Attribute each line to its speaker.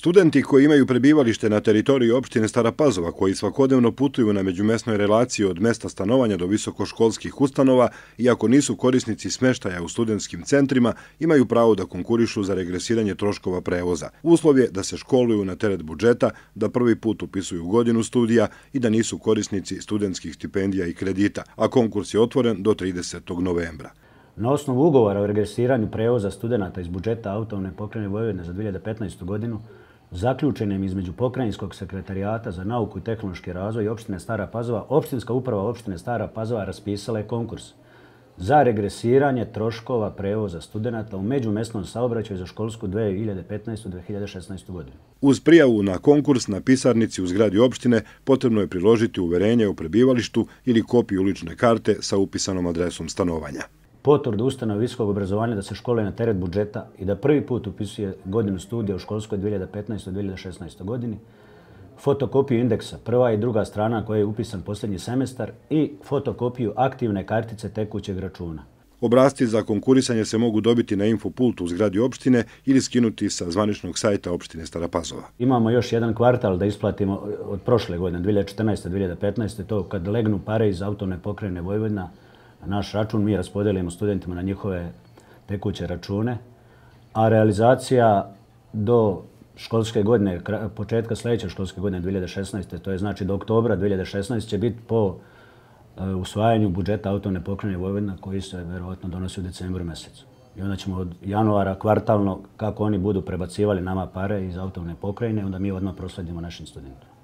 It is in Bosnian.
Speaker 1: Studenti koji imaju prebivalište na teritoriji opštine Stara Pazova, koji svakodnevno putuju na međumesnoj relaciji od mesta stanovanja do visokoškolskih ustanova, iako nisu korisnici smeštaja u studentskim centrima, imaju pravo da konkurišu za regresiranje troškova prevoza. Uslov je da se školuju na teret budžeta, da prvi put upisuju godinu studija i da nisu korisnici studentskih stipendija i kredita, a konkurs je otvoren do 30. novembra.
Speaker 2: Na osnovu ugovora o regresiranju prevoza studenta iz budžeta autovne pokrene Vojvodine za 2015. godinu, zaključenim između Pokrajinskog sekretarijata za nauku i tehnološki razvoj i opštine Stara Pazova, opštinska uprava opštine Stara Pazova raspisala je konkurs za regresiranje troškova prevoza studenta u međumestnom saobraćaju za školsku 2015-2016. godinu.
Speaker 1: Uz prijavu na konkurs na pisarnici u zgradi opštine potrebno je priložiti uverenje o prebivalištu ili kopiju ulične karte sa upisanom adresom stanovanja
Speaker 2: potvrdu ustanove visokog obrazovanja da se škole na teret budžeta i da prvi put upisuje godinu studija u školskoj 2015-2016. godini, fotokopiju indeksa, prva i druga strana koja je upisan posljednji semestar i fotokopiju aktivne kartice tekućeg računa.
Speaker 1: Obrasti za konkurisanje se mogu dobiti na infopultu u zgradi opštine ili skinuti sa zvaničnog sajta opštine Stara Pazova.
Speaker 2: Imamo još jedan kvartal da isplatimo od prošle godine, 2014-2015. To kad legnu pare iz autovne pokrene Vojvodina, naš račun, mi raspodelimo studentima na njihove tekuće račune, a realizacija do školske godine, početka sljedeće školske godine 2016. to je znači do oktobra 2016. će biti po e, usvajanju budžeta autovne pokrajine Vojvodina koji se verovatno donosi u decembru mjesecu. I onda ćemo od januara kvartalno, kako oni budu prebacivali nama pare iz autovne pokrajine, onda mi odmah prosledimo našim studentima.